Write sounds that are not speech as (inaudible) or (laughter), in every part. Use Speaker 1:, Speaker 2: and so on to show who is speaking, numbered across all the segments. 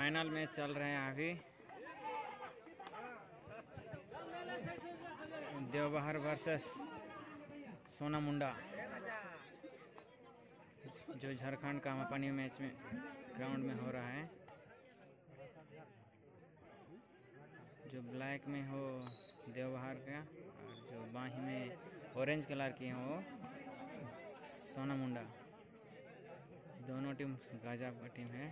Speaker 1: Final में चल रहे हैं अभी। देवबहार वर्सेस सोना मुंडा, जो झारखंड का हमापानी मैच में ग्राउंड में हो रहा है। जो ब्लैक में हो देवबहार का, और जो बाही में ऑरेंज कलर की हो सोना मुंडा। दोनों टीम गाजा का टीम है।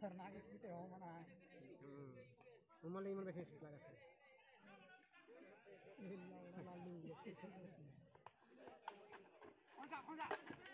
Speaker 2: खतरनाक स्पीड हो मना है
Speaker 3: मम्मा लेकिन मन स्पीड लगा था
Speaker 2: लालू भारत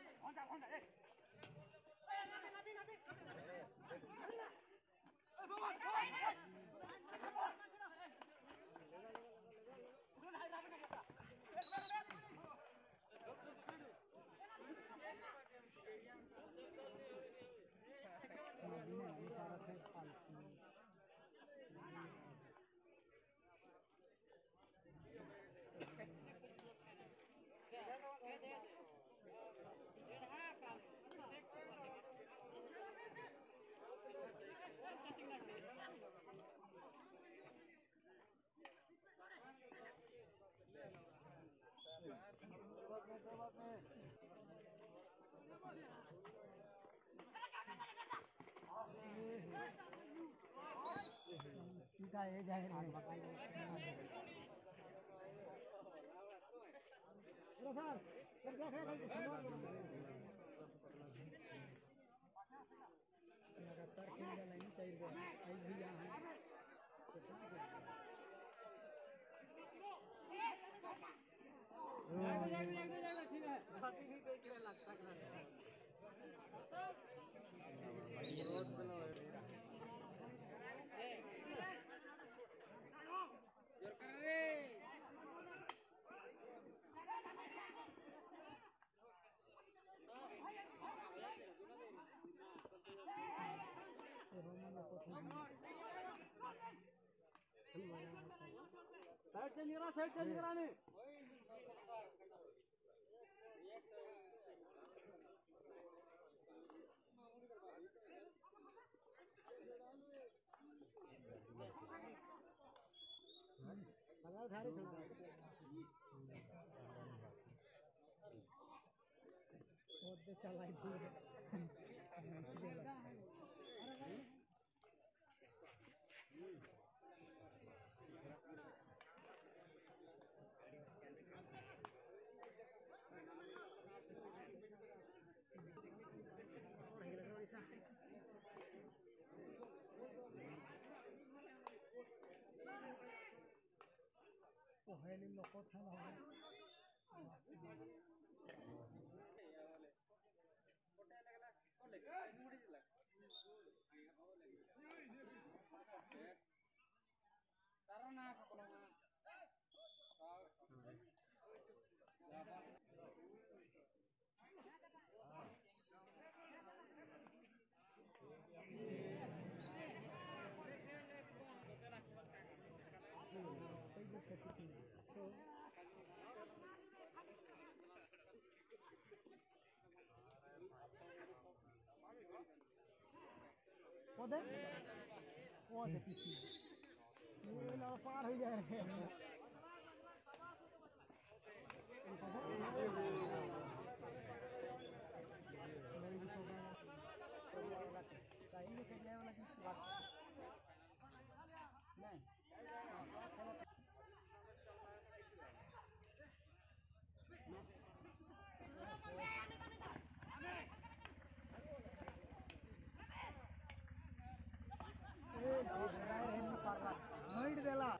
Speaker 2: का ये लगातार
Speaker 3: साइड चेंज करा साइड चेंज कराने लगा उठा (laughs) (laughs) रहे
Speaker 2: बहुत अच्छा लाई दूर खेती की तो पौधे पौधे पीछे पार हो जा रहे हैं कहीं खेलने वाला की बात नहीं ए, नहीं देला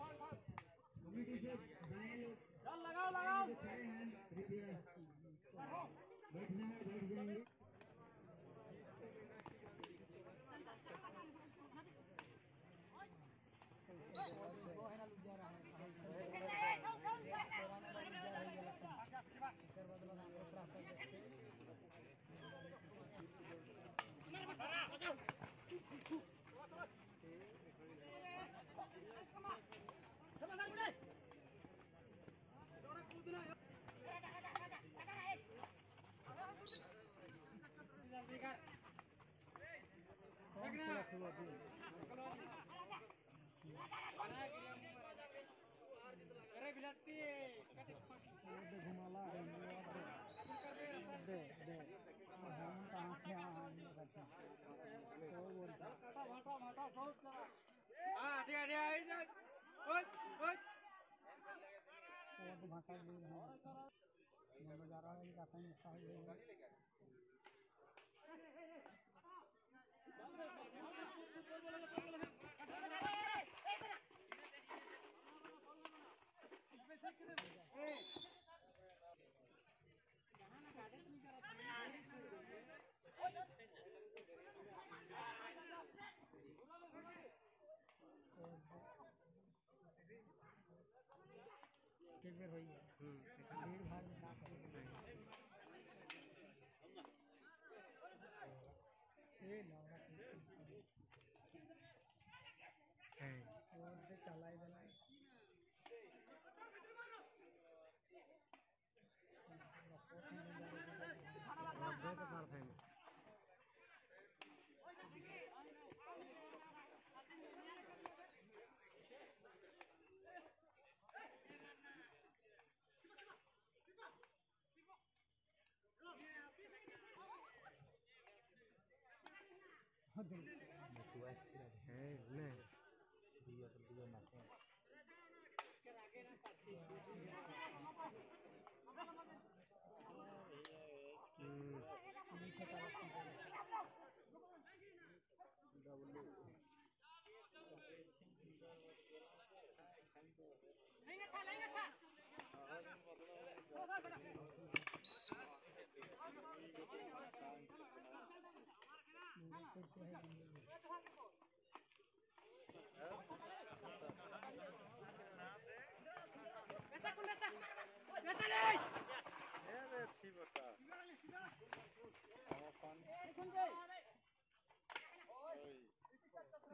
Speaker 4: कमेटी से दाएँ लोग लगाओ लगाओ। खड़े हैं बैठना है बैठ जाएँगे।
Speaker 2: घुमाला दे दे हम कहाँ से आए करते तो बोलता वो तो भाषा बोल रहे हैं मैं जा रहा हूँ काफ़ी नुकसान हो गया एक बेर होई है
Speaker 3: है।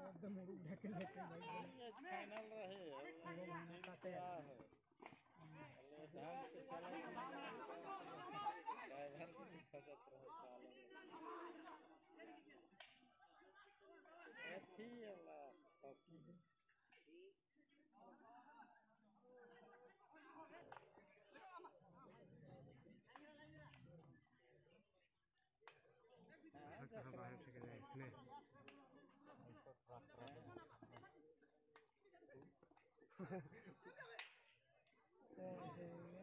Speaker 2: एकदम ढके ढके
Speaker 5: फाइनल रहे
Speaker 2: गाना
Speaker 5: है। ढंग से चला
Speaker 3: कहाँ बाहर फेंक रहे हैं नहीं